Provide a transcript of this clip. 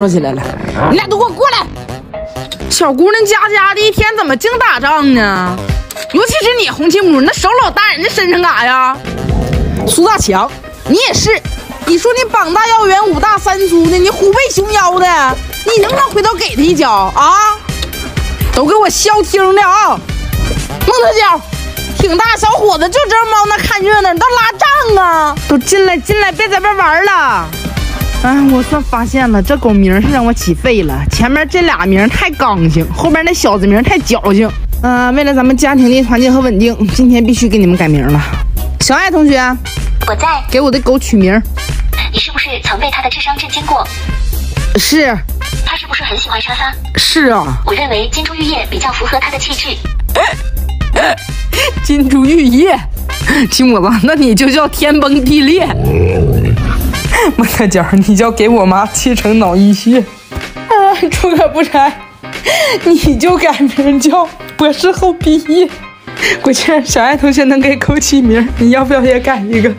说起来了，你俩都给我过来！小姑娘家家的一天怎么净打仗呢？尤其是你红旗母，那手老搭人家身上干啥呀？苏大强，你也是，你说你膀大腰圆五大三粗的，你虎背熊腰的，你能不能回头给他一脚啊？都给我消停的啊！孟特娇，挺大小伙子就知道猫那看热闹，你倒拉仗啊！都进来进来，别在这玩了。哎，我算发现了，这狗名是让我起废了。前面这俩名太刚性，后边那小子名太矫情。嗯、为了咱们家庭的团结和稳定，今天必须给你们改名了。小爱同学，我在，给我的狗取名。你是不是曾被它的智商震惊过？是它是不是很喜欢沙发？是啊，我认为金珠玉叶比较符合它的气质。金珠玉叶，亲我吧，那你就叫天崩地裂。莫大娇，你叫给我妈气成脑溢血。啊，出可不才，你就改名叫博士后毕业。国庆小爱同学能给狗起名，你要不要也改一个？